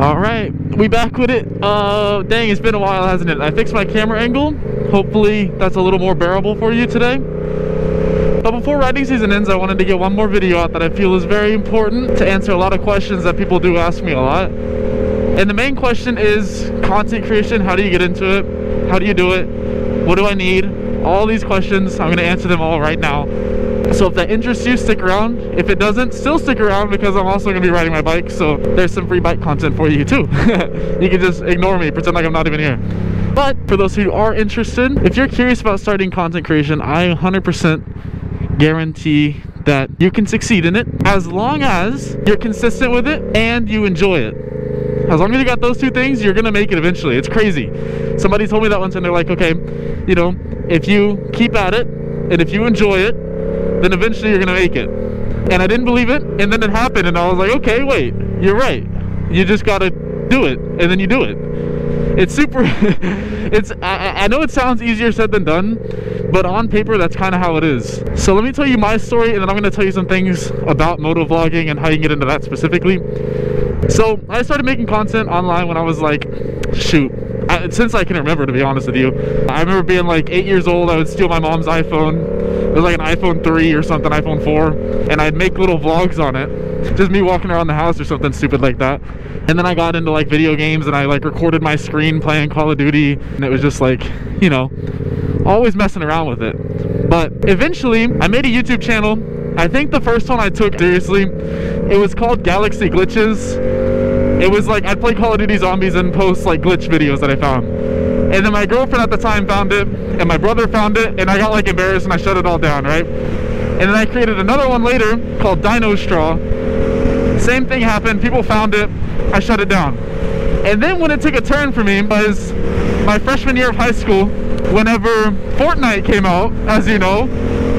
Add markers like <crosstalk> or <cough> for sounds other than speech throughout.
All right, we back with it. Uh, dang, it's been a while, hasn't it? I fixed my camera angle. Hopefully that's a little more bearable for you today. But before riding season ends, I wanted to get one more video out that I feel is very important to answer a lot of questions that people do ask me a lot. And the main question is content creation. How do you get into it? How do you do it? What do I need? All these questions, I'm gonna answer them all right now. So if that interests you, stick around. If it doesn't, still stick around because I'm also gonna be riding my bike. So there's some free bike content for you too. <laughs> you can just ignore me, pretend like I'm not even here. But for those who are interested, if you're curious about starting content creation, I 100% guarantee that you can succeed in it as long as you're consistent with it and you enjoy it. As long as you got those two things, you're gonna make it eventually. It's crazy. Somebody told me that once and they're like, okay, you know, if you keep at it and if you enjoy it, then eventually you're gonna make it. And I didn't believe it, and then it happened, and I was like, okay, wait, you're right. You just gotta do it, and then you do it. It's super, <laughs> it's, I, I know it sounds easier said than done, but on paper, that's kind of how it is. So let me tell you my story, and then I'm gonna tell you some things about motovlogging and how you can get into that specifically. So I started making content online when I was like, shoot, Since I can remember, to be honest with you. I remember being like eight years old, I would steal my mom's iPhone it was like an iPhone 3 or something, iPhone 4, and I'd make little vlogs on it. Just me walking around the house or something stupid like that. And then I got into like video games and I like recorded my screen playing Call of Duty and it was just like, you know, always messing around with it. But eventually I made a YouTube channel. I think the first one I took seriously, it was called Galaxy Glitches. It was like I'd play Call of Duty Zombies and post like glitch videos that I found. And then my girlfriend at the time found it, and my brother found it, and I got like embarrassed and I shut it all down, right? And then I created another one later called Dino Straw. Same thing happened, people found it, I shut it down. And then when it took a turn for me was my freshman year of high school, whenever Fortnite came out, as you know,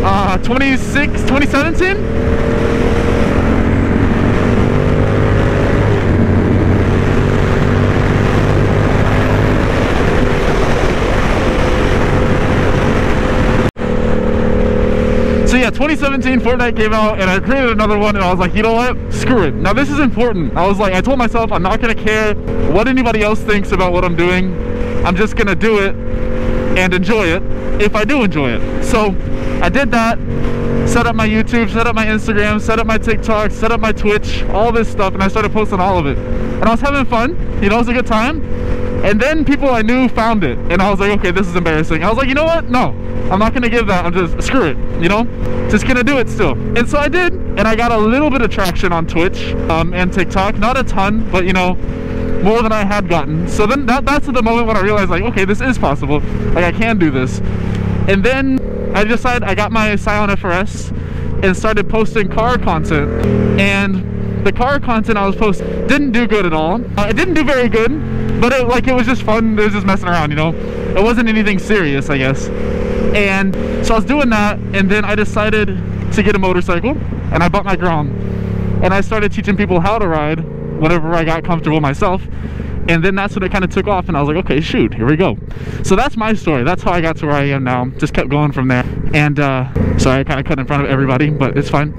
uh, 26, 2017? 2017 Fortnite came out and I created another one and I was like, you know what? Screw it. Now this is important. I was like, I told myself I'm not gonna care what anybody else thinks about what I'm doing. I'm just gonna do it and enjoy it if I do enjoy it. So I did that, set up my YouTube, set up my Instagram, set up my TikTok, set up my Twitch, all this stuff, and I started posting all of it. And I was having fun, you know, it was a good time. And then people I knew found it, and I was like, okay, this is embarrassing. I was like, you know what? No, I'm not gonna give that. I'm just, screw it, you know? Just gonna do it still. And so I did, and I got a little bit of traction on Twitch um, and TikTok. Not a ton, but you know, more than I had gotten. So then that, that's the moment when I realized like, okay, this is possible. Like I can do this. And then I decided I got my Scion FRS and started posting car content. And the car content I was posting didn't do good at all. Uh, it didn't do very good but it, like it was just fun. It was just messing around, you know. It wasn't anything serious, I guess. And so I was doing that, and then I decided to get a motorcycle, and I bought my Grom, and I started teaching people how to ride whenever I got comfortable myself. And then that's when it kind of took off, and I was like, okay, shoot, here we go. So that's my story. That's how I got to where I am now. Just kept going from there. And uh, sorry, I kind of cut in front of everybody, but it's fine.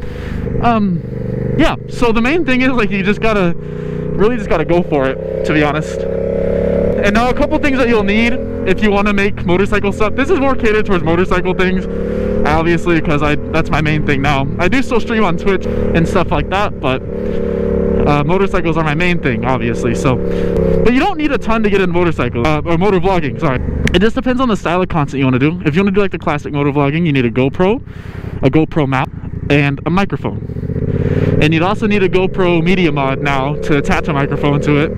Um, yeah. So the main thing is like you just gotta really just gotta go for it, to be honest. And now a couple things that you'll need if you want to make motorcycle stuff. This is more catered towards motorcycle things, obviously, because I that's my main thing now. I do still stream on Twitch and stuff like that, but uh, motorcycles are my main thing, obviously. So, but you don't need a ton to get into motorcycle uh, or motor vlogging. Sorry, it just depends on the style of content you want to do. If you want to do like the classic motor vlogging, you need a GoPro, a GoPro mount, and a microphone. And you'd also need a GoPro media mod now to attach a microphone to it.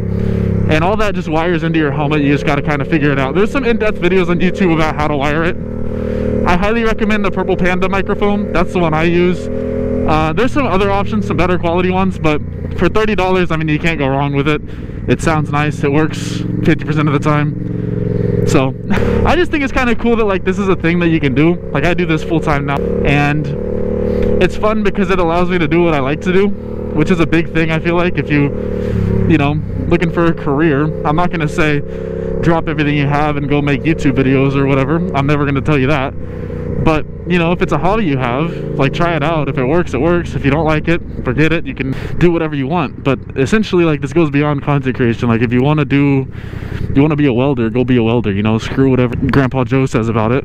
And all that just wires into your helmet you just got to kind of figure it out. There's some in-depth videos on youtube about how to wire it. I highly recommend the purple panda microphone. That's the one i use. Uh, there's some other options some better quality ones but for $30 i mean you can't go wrong with it. It sounds nice it works 50% of the time. So <laughs> i just think it's kind of cool that like this is a thing that you can do. Like i do this full-time now. And it's fun because it allows me to do what i like to do which is a big thing i feel like if you you know looking for a career, I'm not going to say drop everything you have and go make YouTube videos or whatever. I'm never going to tell you that. but you know if it's a hobby you have like try it out. If it works it works. If you don't like it forget it. You can do whatever you want. But essentially like this goes beyond content creation. Like if you want to do you want to be a welder go be a welder you know? Screw whatever grandpa joe says about it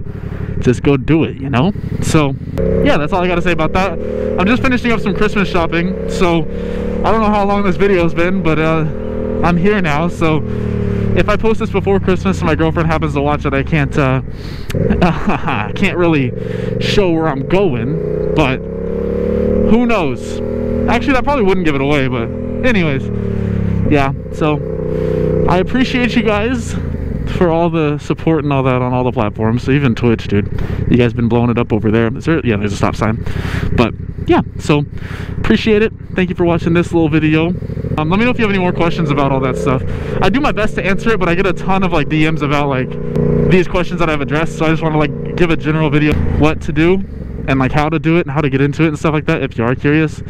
just go do it you know? So yeah that's all i gotta say about that. I'm just finishing up some christmas shopping so i don't know how long this video's been but uh i'm here now. So if I post this before Christmas and my girlfriend happens to watch it, I can't, uh, <laughs> can't really show where I'm going, but who knows? Actually, that probably wouldn't give it away, but anyways, yeah, so I appreciate you guys for all the support and all that on all the platforms, even Twitch, dude. You guys been blowing it up over there. there. Yeah, there's a stop sign. But yeah, so appreciate it. Thank you for watching this little video. Um, let me know if you have any more questions about all that stuff. I do my best to answer it, but I get a ton of like DMs about like these questions that I've addressed. So I just want to like give a general video what to do and like how to do it and how to get into it and stuff like that if you are curious.